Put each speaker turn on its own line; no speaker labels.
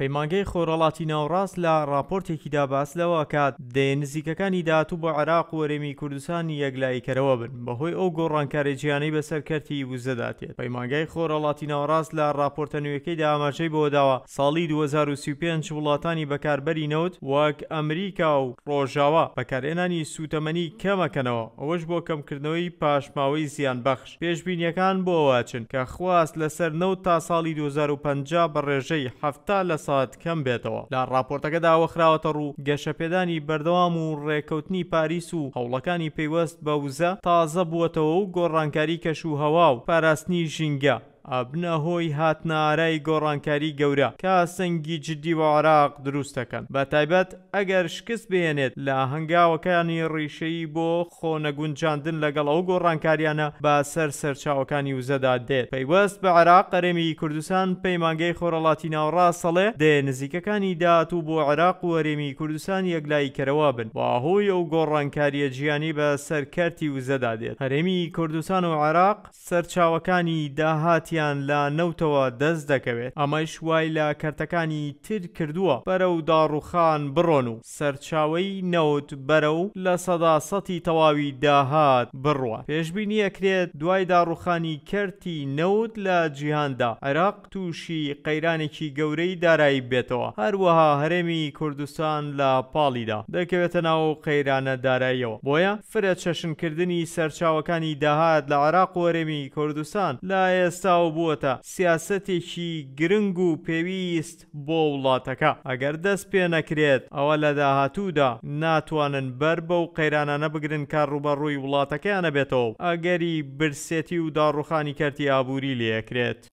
پەیمانگەی خۆرهەڵاتی ناوەڕاست لە ڕاپۆرتێکیدا باس لەوەکات دەیە نزیکەکانی داهاتوو بۆ عێراق و هەرێمی کوردستان یەکلاییکەرەوە بن بەهۆی ئەو گۆڕانکارێجیانەی بەسەر کەرتی وزەدا دێت پەیمانگای خۆرهەڵاتی ناوەڕاست لە ڕاپۆرتە نوێیەکەیدا ئاماژەی بەوەداوە ساڵی دوو هەزار و سی و پێنج وڵاتانی بەکاربەری نەوت وەک ئەمریکا و ڕۆژاوا بەکارهێنانی سووتەمەنی کەمەکەنەوە، ئەوەش بۆ کەمکردنەوەی پاشماوەی زیانبەخش. پێشبینییەکان بۆ ئەوە ئەچن کە خواست لەسەر نەوت تا ساڵی دوو هەزار و پەنجا بە ڕێژەی حەفتا لەسەد کەم بێتەوە. لە ڕاپۆرتەکەدا ئەوە خراوەتەڕوو، گەشەپێدانی بەردەوام و ڕێککەوتنی پاریس و هەوڵەکانی پەیوەست بە وزە تازە بووەتەوە و گۆڕانکاری کەشوهەوا و پاراستنی ژینگە، ئەبنە هۆی هاتنە ئارای گۆڕانکاری گەورە کە ئاستەنگی جدی بۆ عێراق دروست دەکەن، بە تایبەت ئەگەر شکست بهێنێت لە هەنگاوەکانی ڕیشەیی بۆ خۆ نەگونجاندن لەگەڵ ئەو گۆڕانکاریانە بە سەر سەرچاوەکانی وزەدا دێت پەیوەست بە عێراق. هەرێمی کوردستان پەیمانگەی خۆرهەڵاتی ناوەڕاست دەڵێ، دەیە نزیکەکانی داهاتوو بۆ عێراق و هەرێمی کوردستان یەکلایی کەرەوە بن بە هۆی ئەو گۆڕانکارییە جیهانی بە سەر کەرتی وزەدا دێت هەرێمی کوردستان و عێراق سەرچاوەکانی داهاتیان لە نەوتەوە دەست دەکەوێت، ئەمەش وای لە کەرتەکانی تر کردووە بەرەو داڕوخان بڕۆن و سەرچاوەی نەوت بەرەو لە سەدا سەتی تەواوی داهات بڕوات. پێشبینی ئەکرێت دوای داڕوخانی کەرتی نەوت لە جیهاندا، عێراق، تووشی قەیرانێکی گەورەی دارایی ببێتەوە، هەروەها هەرێمی کوردستان لە پاڵیدا دەکەوێتە ناو ئەو قەیرانە داراییەوە، بۆیە فرەچەشنکردنی سەرچاوەکانی داهات لە عێراق و هەرێمی کوردستان لە ئێستاوە بووەتە سیاسەتێکی گرنگ و پێویست بۆ وڵاتەکە، ئەگەر دەست پێ نەکرێت ئەوە لە داهاتوودا ناتوانن بەر بەو قەیرانانە بگرن کە ڕووبەڕووی وڵاتەکەیان ئەبێتەوە و ئەگەری برسێتی و داڕووخانی کەرتی ئابووری لێ ئەکرێت.